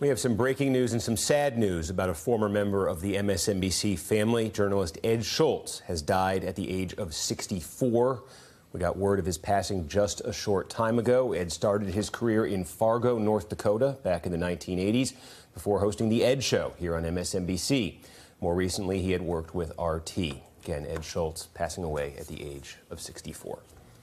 We have some breaking news and some sad news about a former member of the MSNBC family. Journalist Ed Schultz has died at the age of 64. We got word of his passing just a short time ago. Ed started his career in Fargo, North Dakota back in the 1980s before hosting The Ed Show here on MSNBC. More recently, he had worked with RT. Again, Ed Schultz passing away at the age of 64.